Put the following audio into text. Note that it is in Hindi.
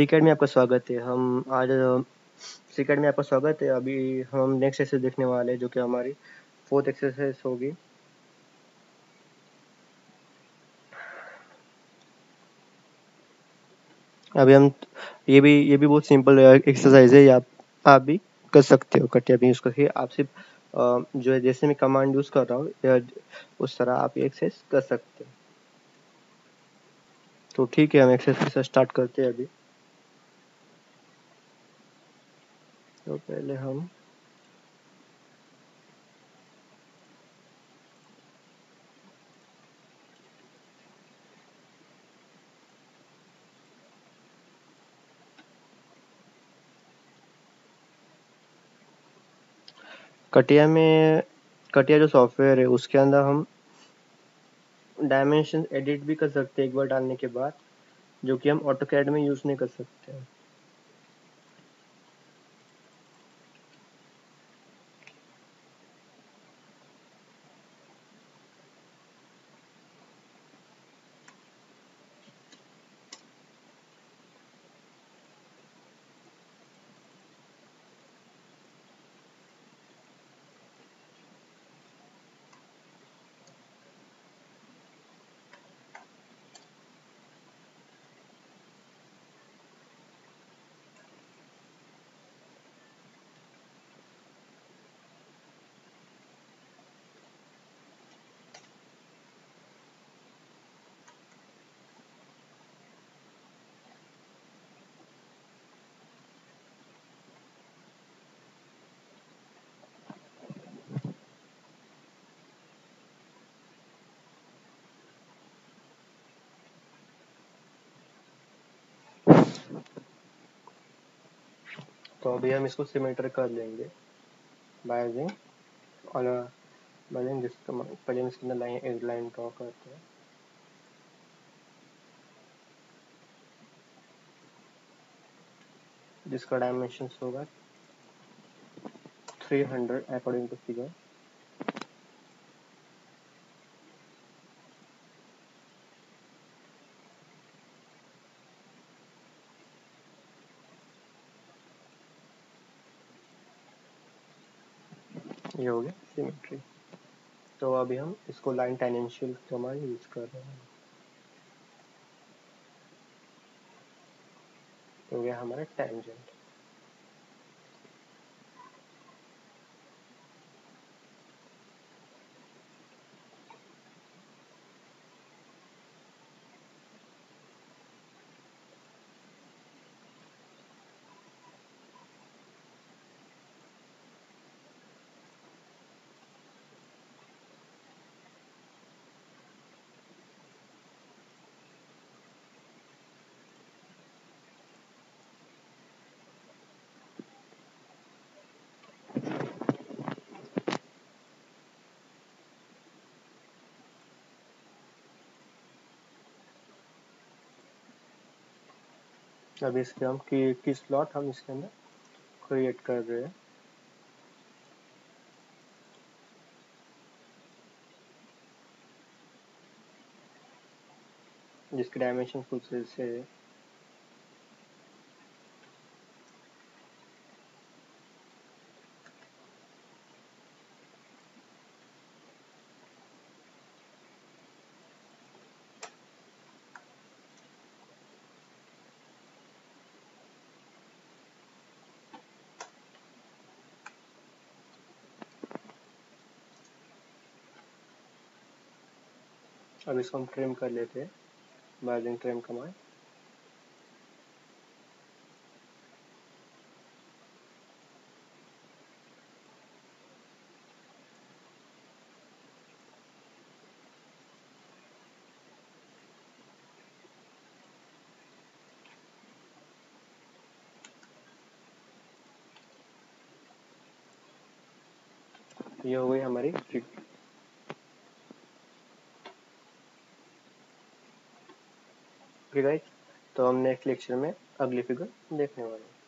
सीक्रेट में आपका स्वागत है। हम आज सीक्रेट में आपका स्वागत है। अभी हम नेक्स्ट एक्सरसाइज देखने वाले हैं, जो कि हमारी फोर्थ एक्सरसाइज होगी। अभी हम, ये भी ये भी बहुत सिंपल एक्सरसाइज है। आप आप भी कर सकते हो, कटिया भी यूज़ करके। आप सिर्फ़ जो है, जैसे मैं कमांड यूज़ कर रहा हूँ उस तरह आप एक्सरसाइज कर सकते हो। तो ठीक है, हम एक्सरसाइज स्टार्ट करते हैं अभी। तो पहले हम कटिया में, कटिया जो सॉफ्टवेयर है, उसके अंदर हम डायमेंशन एडिट भी कर सकते हैं एक बार डालने के बाद, जो कि हम ऑटो कैड में यूज़ नहीं कर सकते हैं। तो अभी हम इसको सिमेटर कर लेंगे बाय यूजिंग और जिसका पहले हम इसके अंदर लाइन, एक लाइन ड्रॉ करते हैं। जिसका डायमेंशन होगा 300 अकॉर्डिंग टू फिगर ये हो गया सिमेट्री तो अभी हम इसको लाइन टेनेंशियल कमांड यूज़ कर रहे हैं। हो गया हमारा टेंजेंट अभी इसके हम की, की स्लॉट हम इसके अंदर क्रिएट कर रहे हैं। जिसके डायमेंशन कुछ से अब इसको हम ट्रिम कर लेते हैं। बार्जिंग ट्रिम कमांड ये हो गई हमारी ओके गाइस तो हम नेक्स्ट लेक्चर में अगली फिगर देखने वाले हैं।